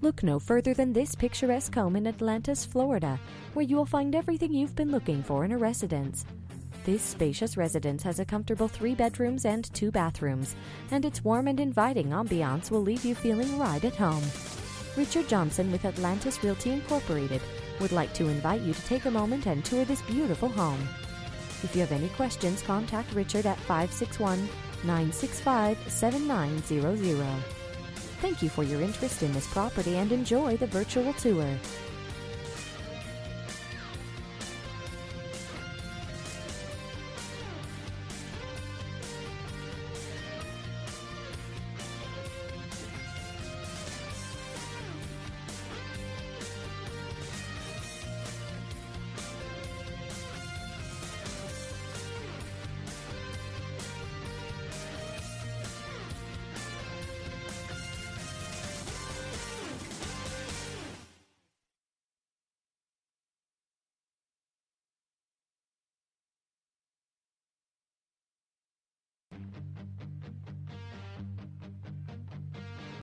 Look no further than this picturesque home in Atlantis, Florida, where you will find everything you've been looking for in a residence. This spacious residence has a comfortable three bedrooms and two bathrooms, and its warm and inviting ambiance will leave you feeling right at home. Richard Johnson with Atlantis Realty Incorporated would like to invite you to take a moment and tour this beautiful home. If you have any questions, contact Richard at 561 965 7900. Thank you for your interest in this property and enjoy the virtual tour.